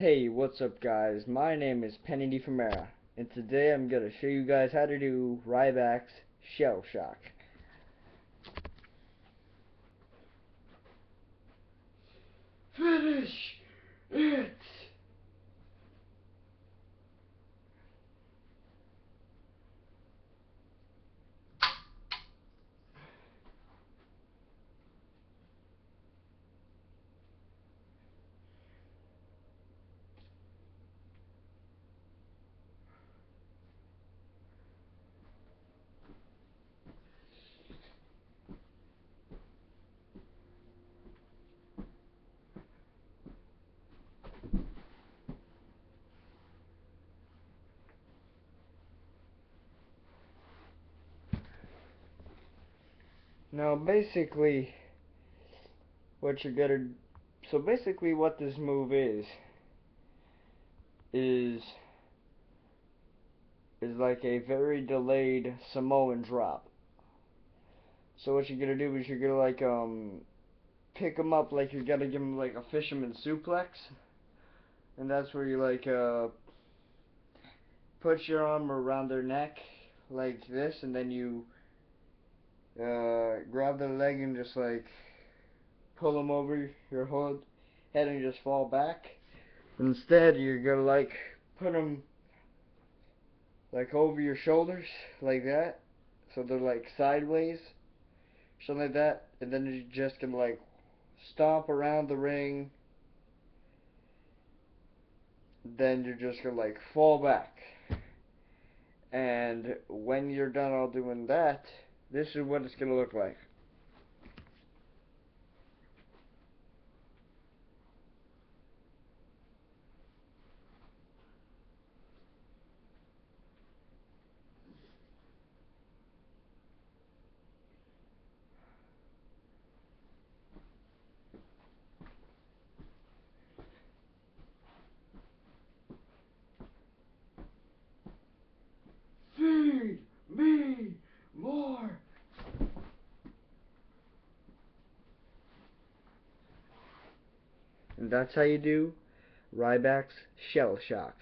Hey, what's up guys? My name is Penny Diflumera, and today I'm going to show you guys how to do Ryback's Shell Shock. Now basically, what you're gonna, so basically what this move is, is, is like a very delayed Samoan drop. So what you're gonna do is you're gonna like, um, pick them up like you're gonna give them like a fisherman suplex. And that's where you like, uh, put your arm around their neck like this and then you uh, grab their leg and just like pull them over your head and just fall back. Instead, you're gonna like put them like over your shoulders like that, so they're like sideways, something like that, and then you're just gonna like stomp around the ring. Then you're just gonna like fall back. And when you're done all doing that, this is what it's going to look like. And that's how you do Ryback's Shell Shock.